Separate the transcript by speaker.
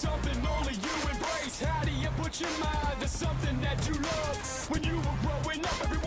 Speaker 1: something only you embrace. How do you put your mind to something that you love? When you were growing up,